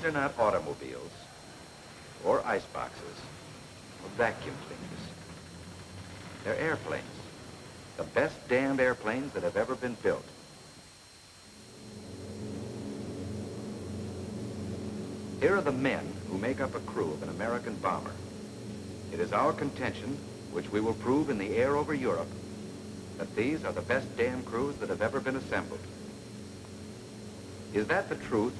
These are not automobiles or ice boxes or vacuum cleaners. They're airplanes. The best damned airplanes that have ever been built. Here are the men who make up a crew of an American bomber. It is our contention, which we will prove in the air over Europe, that these are the best damn crews that have ever been assembled. Is that the truth,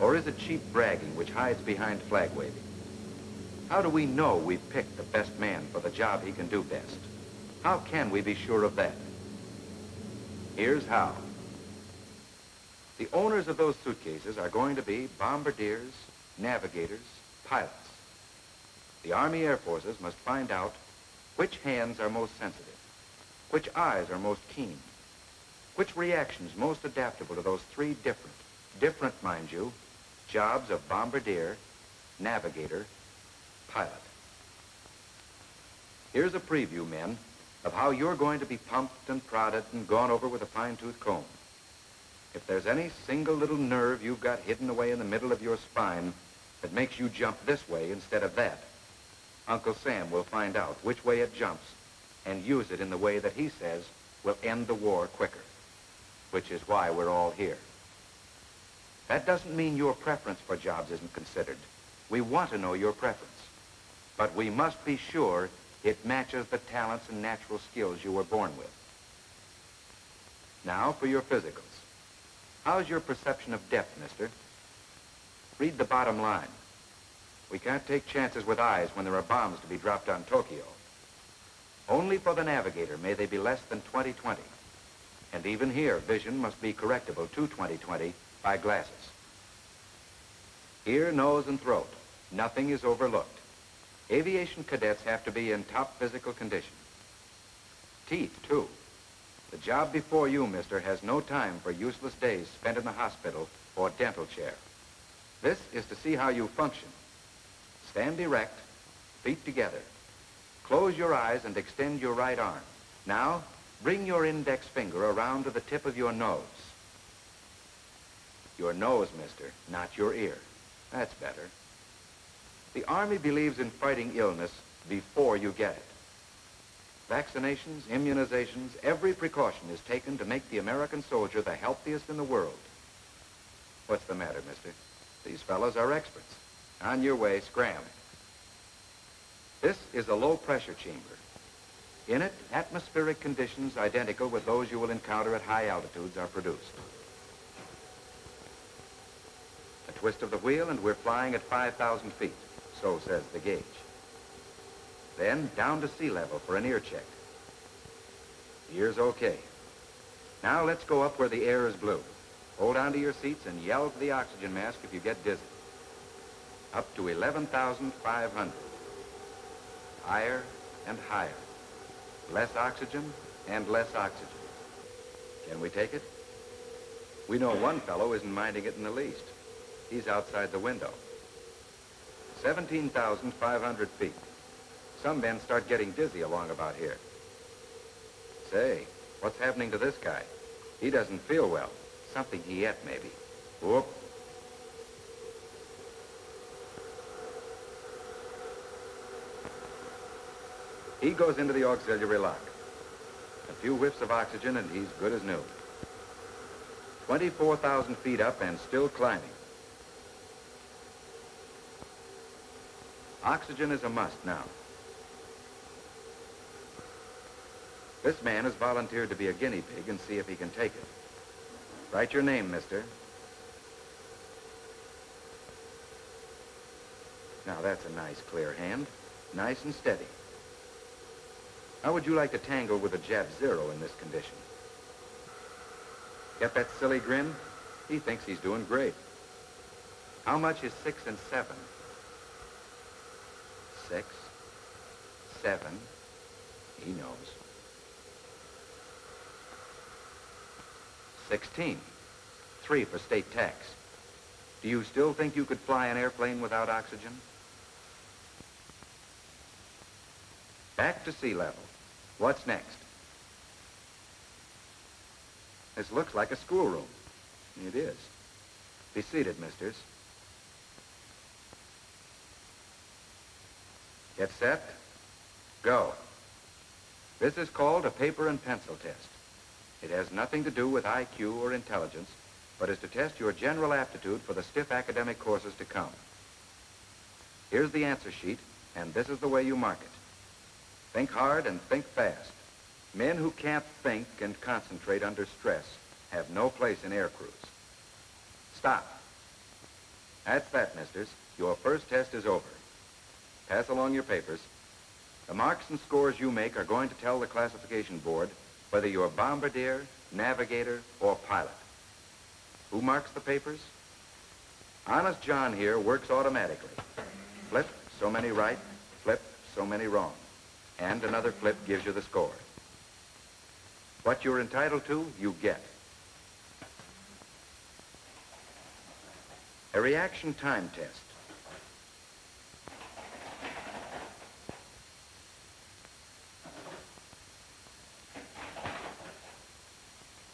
or is it cheap bragging which hides behind flag waving? How do we know we've picked the best man for the job he can do best? How can we be sure of that? Here's how. The owners of those suitcases are going to be bombardiers, navigators, pilots. The Army Air Forces must find out which hands are most sensitive, which eyes are most keen, which reactions most adaptable to those three different, different, mind you, jobs of bombardier, navigator, pilot. Here's a preview, men, of how you're going to be pumped and prodded and gone over with a fine-tooth comb. If there's any single little nerve you've got hidden away in the middle of your spine that makes you jump this way instead of that, Uncle Sam will find out which way it jumps and use it in the way that he says will end the war quicker, which is why we're all here. That doesn't mean your preference for jobs isn't considered. We want to know your preference. But we must be sure it matches the talents and natural skills you were born with. Now for your physicals. How's your perception of depth, mister? Read the bottom line. We can't take chances with eyes when there are bombs to be dropped on Tokyo. Only for the navigator may they be less than 20-20. And even here, vision must be correctable to 20-20 by glasses. Ear, nose, and throat. Nothing is overlooked. Aviation cadets have to be in top physical condition. Teeth, too. The job before you, mister, has no time for useless days spent in the hospital or dental chair. This is to see how you function. Stand erect, feet together. Close your eyes and extend your right arm. Now, bring your index finger around to the tip of your nose. Your nose, mister, not your ear. That's better. The Army believes in fighting illness before you get it. Vaccinations, immunizations, every precaution is taken to make the American soldier the healthiest in the world. What's the matter, mister? These fellows are experts. On your way, scram. This is a low-pressure chamber. In it, atmospheric conditions identical with those you will encounter at high altitudes are produced. A twist of the wheel and we're flying at 5,000 feet. So says the gauge. Then down to sea level for an ear check. Ear's okay. Now let's go up where the air is blue. Hold on to your seats and yell for the oxygen mask if you get dizzy. Up to 11,500. Higher and higher. Less oxygen and less oxygen. Can we take it? We know one fellow isn't minding it in the least. He's outside the window. 17,500 feet. Some men start getting dizzy along about here. Say, what's happening to this guy? He doesn't feel well. Something he ate, maybe. Whoop. He goes into the auxiliary lock. A few whiffs of oxygen and he's good as new. 24,000 feet up and still climbing. Oxygen is a must now. This man has volunteered to be a guinea pig and see if he can take it. Write your name, mister. Now, that's a nice, clear hand. Nice and steady. How would you like to tangle with a Jap Zero in this condition? Get that silly grin? He thinks he's doing great. How much is six and seven? Six, seven, he knows. 16. Three for state tax. Do you still think you could fly an airplane without oxygen? Back to sea level. What's next? This looks like a schoolroom. It is. Be seated, misters. Get set. Go. This is called a paper and pencil test. It has nothing to do with IQ or intelligence, but is to test your general aptitude for the stiff academic courses to come. Here's the answer sheet, and this is the way you mark it. Think hard and think fast. Men who can't think and concentrate under stress have no place in air crews. Stop. That's that, misters. Your first test is over. Pass along your papers. The marks and scores you make are going to tell the classification board whether you're bombardier, navigator, or pilot. Who marks the papers? Honest John here works automatically. Flip, so many right, flip, so many wrong. And another flip gives you the score. What you're entitled to, you get. A reaction time test.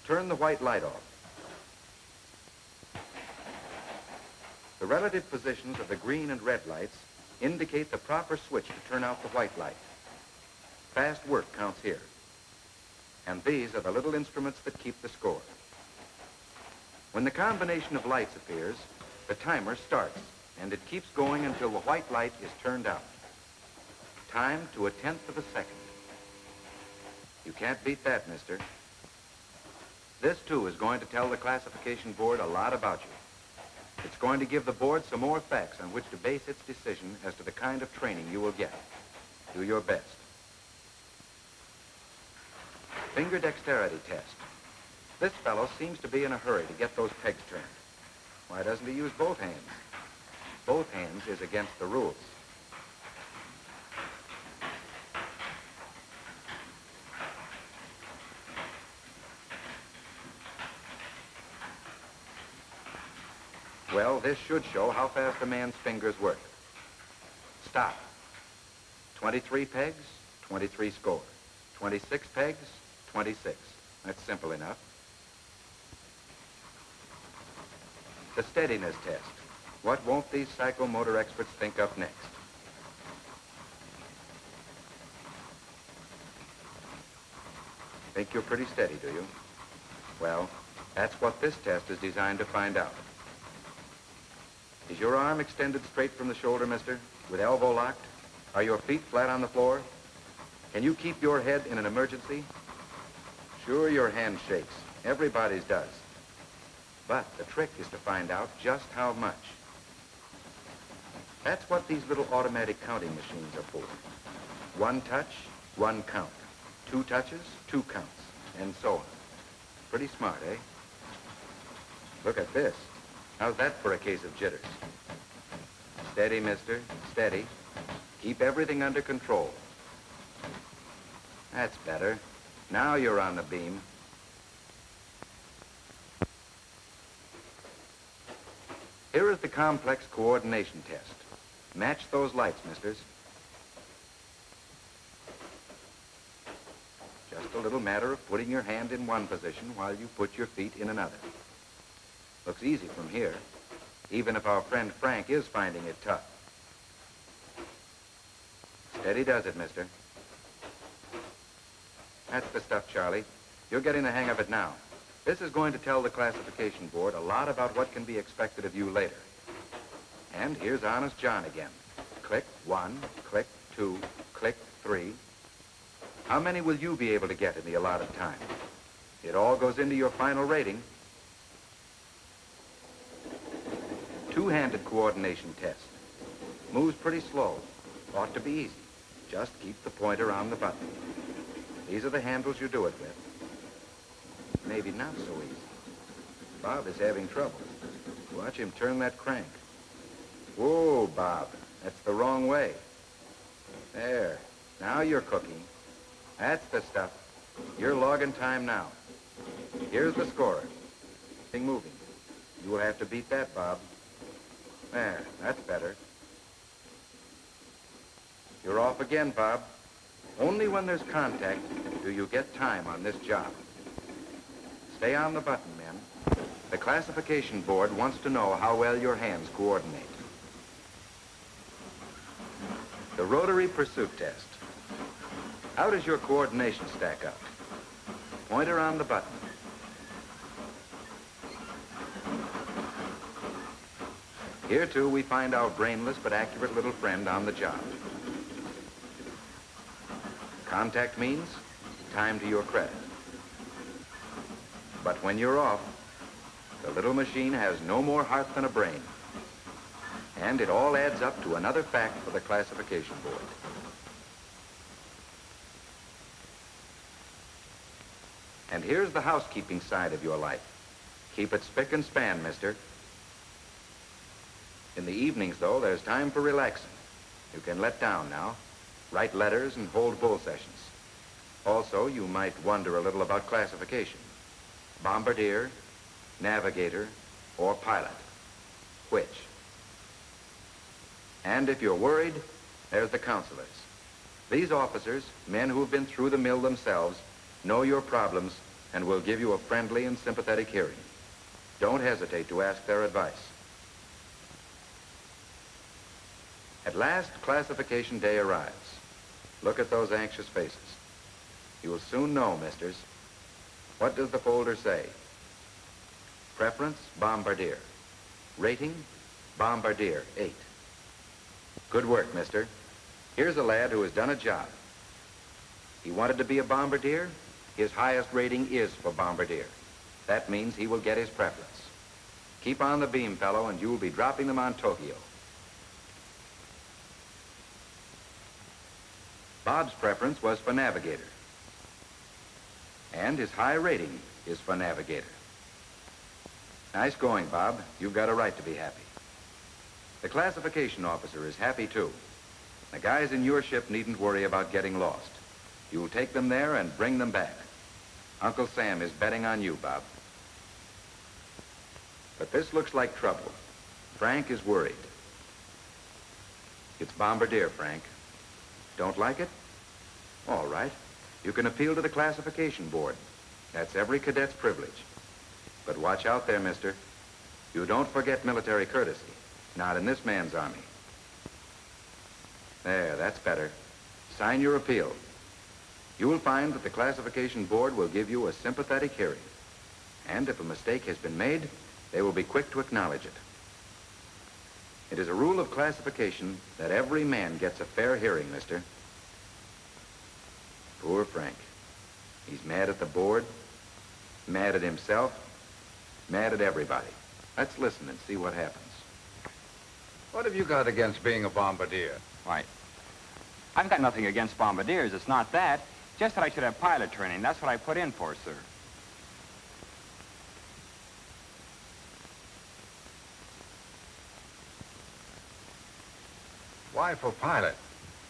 Turn the white light off. The relative positions of the green and red lights indicate the proper switch to turn out the white light. Fast work counts here. And these are the little instruments that keep the score. When the combination of lights appears, the timer starts, and it keeps going until the white light is turned out. Time to a tenth of a second. You can't beat that, mister. This, too, is going to tell the classification board a lot about you. It's going to give the board some more facts on which to base its decision as to the kind of training you will get. Do your best. Finger dexterity test. This fellow seems to be in a hurry to get those pegs turned. Why doesn't he use both hands? Both hands is against the rules. Well, this should show how fast a man's fingers work. Stop. 23 pegs, 23 score. 26 pegs, 26. That's simple enough. The steadiness test. What won't these psychomotor experts think up next? Think you're pretty steady, do you? Well, that's what this test is designed to find out. Is your arm extended straight from the shoulder, mister, with elbow locked? Are your feet flat on the floor? Can you keep your head in an emergency? Sure, your hand shakes. Everybody's does. But the trick is to find out just how much. That's what these little automatic counting machines are for. One touch, one count. Two touches, two counts, and so on. Pretty smart, eh? Look at this. How's that for a case of jitters? Steady, mister. Steady. Keep everything under control. That's better. Now you're on the beam. Here is the complex coordination test. Match those lights, misters. Just a little matter of putting your hand in one position while you put your feet in another. Looks easy from here, even if our friend Frank is finding it tough. Steady does it, mister. That's the stuff, Charlie. You're getting the hang of it now. This is going to tell the classification board a lot about what can be expected of you later. And here's Honest John again. Click one, click two, click three. How many will you be able to get in the allotted time? It all goes into your final rating. Two-handed coordination test. Moves pretty slow. Ought to be easy. Just keep the pointer on the button. These are the handles you do it with. Maybe not so easy. Bob is having trouble. Watch him turn that crank. Whoa, Bob. That's the wrong way. There. Now you're cooking. That's the stuff. You're logging time now. Here's the scorer. Thing moving. You will have to beat that, Bob. There, that's better. You're off again, Bob. Only when there's contact do you get time on this job. Stay on the button, men. The classification board wants to know how well your hands coordinate. The rotary pursuit test. How does your coordination stack up? Pointer on the button. Here, too, we find our brainless but accurate little friend on the job. Contact means time to your credit. But when you're off, the little machine has no more heart than a brain. And it all adds up to another fact for the classification board. And here's the housekeeping side of your life. Keep it spick and span, mister. In the evenings, though, there's time for relaxing. You can let down now, write letters and hold bull sessions. Also, you might wonder a little about classification. Bombardier, navigator, or pilot. Which? And if you're worried, there's the counselors. These officers, men who've been through the mill themselves, know your problems and will give you a friendly and sympathetic hearing. Don't hesitate to ask their advice. At last, classification day arrives. Look at those anxious faces. You will soon know, misters. What does the folder say? Preference, Bombardier. Rating, Bombardier, 8. Good work, mister. Here's a lad who has done a job. He wanted to be a bombardier. His highest rating is for bombardier. That means he will get his preference. Keep on the beam, fellow, and you'll be dropping them on Tokyo. Bob's preference was for navigator. And his high rating is for navigator. Nice going, Bob. You've got a right to be happy. The classification officer is happy, too. The guys in your ship needn't worry about getting lost. You'll take them there and bring them back. Uncle Sam is betting on you, Bob. But this looks like trouble. Frank is worried. It's Bombardier, Frank. Don't like it? All right. You can appeal to the classification board. That's every cadet's privilege. But watch out there, mister. You don't forget military courtesy. Not in this man's army. There, that's better. Sign your appeal. You will find that the classification board will give you a sympathetic hearing. And if a mistake has been made, they will be quick to acknowledge it. It is a rule of classification that every man gets a fair hearing, mister. Poor Frank. He's mad at the board, mad at himself, mad at everybody. Let's listen and see what happens. What have you got against being a bombardier? Why, I've got nothing against bombardiers. It's not that. Just that I should have pilot training. That's what I put in for, sir. Why for pilot?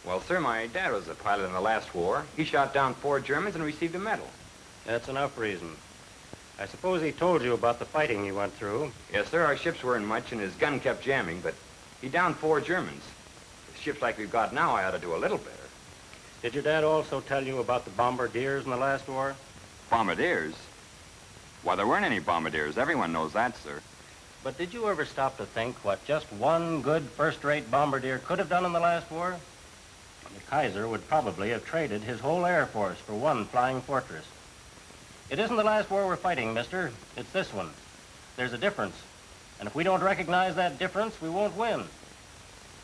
Well, sir, my dad was a pilot in the last war. He shot down four Germans and received a medal. That's enough reason. I suppose he told you about the fighting he went through. Yes, sir, our ships weren't much and his gun kept jamming, but he downed four Germans. With ships like we've got now, I ought to do a little better. Did your dad also tell you about the bombardiers in the last war? Bombardiers? Why, there weren't any bombardiers. Everyone knows that, sir. But did you ever stop to think what just one good first-rate bombardier could have done in the last war? The Kaiser would probably have traded his whole Air Force for one flying fortress. It isn't the last war we're fighting, mister. It's this one. There's a difference. And if we don't recognize that difference, we won't win.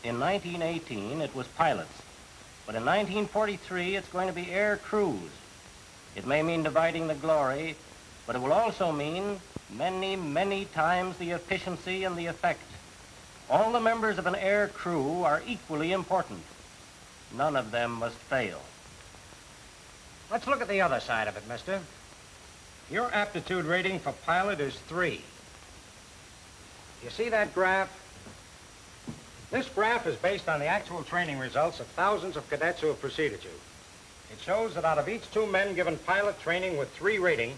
In 1918, it was pilots. But in 1943, it's going to be air crews. It may mean dividing the glory, but it will also mean many, many times the efficiency and the effect. All the members of an air crew are equally important. None of them must fail. Let's look at the other side of it, mister. Your aptitude rating for pilot is three. You see that graph? This graph is based on the actual training results of thousands of cadets who have preceded you. It shows that out of each two men given pilot training with three rating,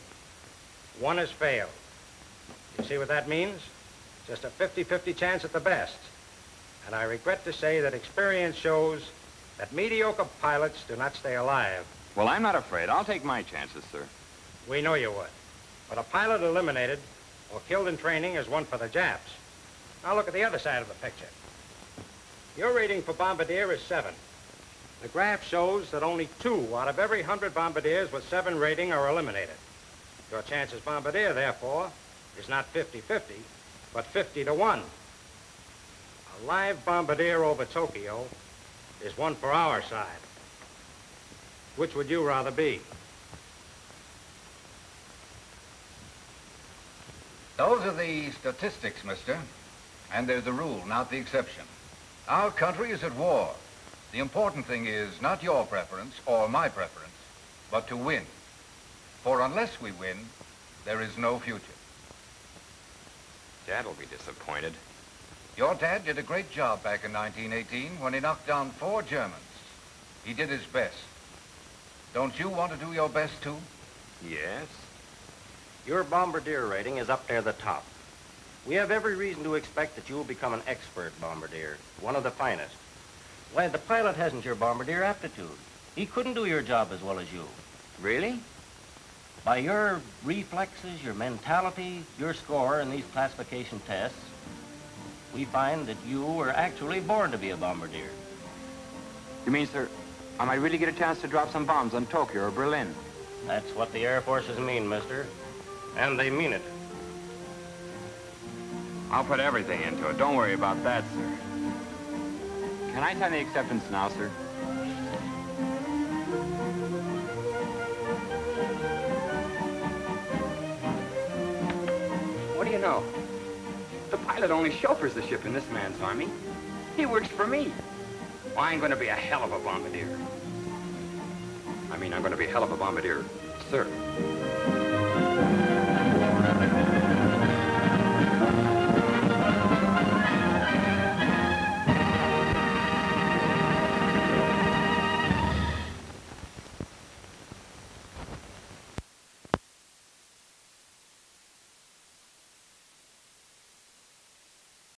one has failed. You see what that means? Just a 50-50 chance at the best. And I regret to say that experience shows that mediocre pilots do not stay alive. Well, I'm not afraid. I'll take my chances, sir. We know you would. But a pilot eliminated or killed in training is one for the Japs. Now look at the other side of the picture. Your rating for Bombardier is seven. The graph shows that only two out of every 100 bombardiers with 7 rating are eliminated. Your chances as bombardier, therefore, is not 50-50, but 50 to 1. A live bombardier over Tokyo is one for our side. Which would you rather be? Those are the statistics, mister. And they're the rule, not the exception. Our country is at war. The important thing is not your preference or my preference, but to win. For unless we win, there is no future. Dad will be disappointed. Your dad did a great job back in 1918 when he knocked down four Germans. He did his best. Don't you want to do your best, too? Yes? Your bombardier rating is up near the top. We have every reason to expect that you will become an expert bombardier, one of the finest. Why, the pilot hasn't your bombardier aptitude. He couldn't do your job as well as you. Really? By your reflexes, your mentality, your score in these classification tests, we find that you were actually born to be a bombardier. You mean, sir, I might really get a chance to drop some bombs on Tokyo or Berlin? That's what the Air Forces mean, mister. And they mean it. I'll put everything into it. Don't worry about that, sir. Can I sign the acceptance now, sir? You know? The pilot only chauffeurs the ship in this man's army. He works for me. Well, I'm going to be a hell of a bombardier. I mean, I'm going to be a hell of a bombardier, sir.